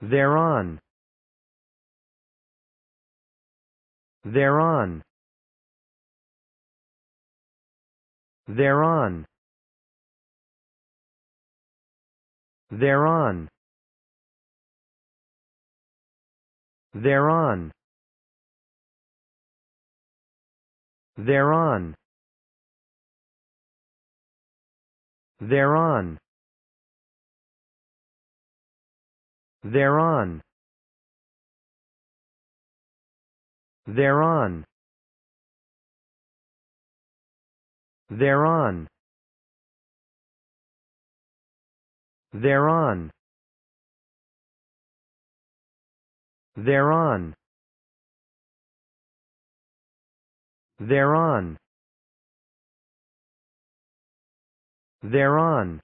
thereon. Thereon. Thereon. Thereon. Thereon. Thereon. Thereon thereon. Thereon. Thereon. Thereon. Thereon. Thereon. Thereon